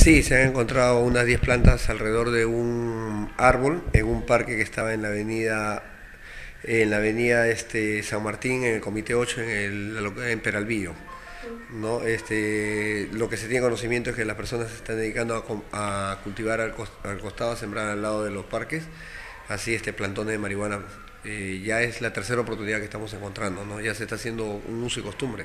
Sí, se han encontrado unas 10 plantas alrededor de un árbol en un parque que estaba en la avenida en la avenida este, San Martín, en el Comité 8, en, el, en Peralvillo. ¿no? Este, lo que se tiene conocimiento es que las personas se están dedicando a, cultivar al, costado, a sembrar al lado de los parques, así este plantón de marihuana. Eh, ya es la tercera oportunidad que estamos encontrando, ¿no? ya se está haciendo un uso y costumbre.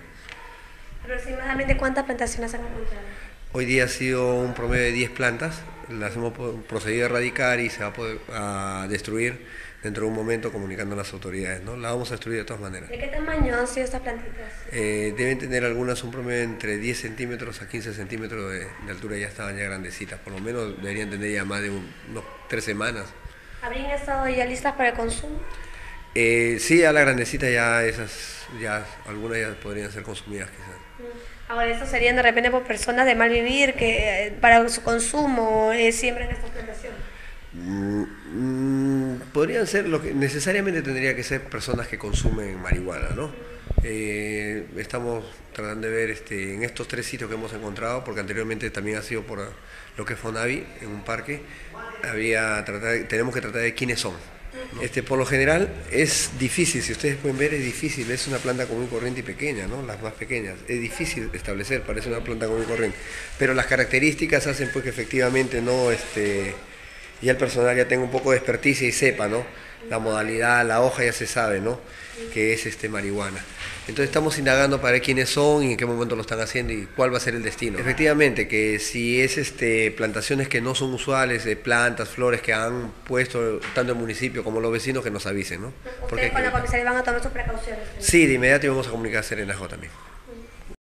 ¿Aproximadamente cuántas plantaciones han encontrado? Hoy día ha sido un promedio de 10 plantas, las hemos procedido a erradicar y se va a poder a destruir dentro de un momento comunicando a las autoridades. ¿no? La vamos a destruir de todas maneras. ¿De qué tamaño han sido estas plantitas? Eh, deben tener algunas un promedio entre 10 centímetros a 15 centímetros de, altura, ya estaban ya grandecitas, por lo menos deberían tener ya más de unos tres semanas. ¿Habrían estado ya listas para el consumo? Eh, sí, a la grandecita ya esas, ya algunas ya podrían ser consumidas quizás. Ahora, ¿eso serían de repente por personas de mal vivir que eh, para su consumo eh, siembran estas plantaciones? Mm, mm, podrían ser, lo que necesariamente tendría que ser personas que consumen marihuana, ¿no? Eh, estamos tratando de ver este, en estos tres sitios que hemos encontrado, porque anteriormente también ha sido por lo que es Fonavi, en un parque, había tenemos que tratar de quiénes son. Este, por lo general es difícil, si ustedes pueden ver es difícil, es una planta común corriente y pequeña, ¿no? las más pequeñas, es difícil establecer, parece una planta común corriente, pero las características hacen pues que efectivamente no, este, ya el personal ya tenga un poco de experticia y sepa, ¿no? La modalidad, la hoja ya se sabe, ¿no? que es este marihuana. Entonces estamos indagando para ver quiénes son y en qué momento lo están haciendo y cuál va a ser el destino. Efectivamente, que si es este plantaciones que no son usuales, de plantas, flores que han puesto tanto el municipio como los vecinos, que nos avisen, ¿no? Porque con la comisaría van a tomar sus precauciones. Sí, de inmediato vamos a comunicar a Serenajo también.